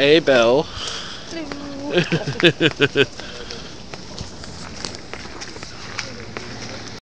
Hey, Belle.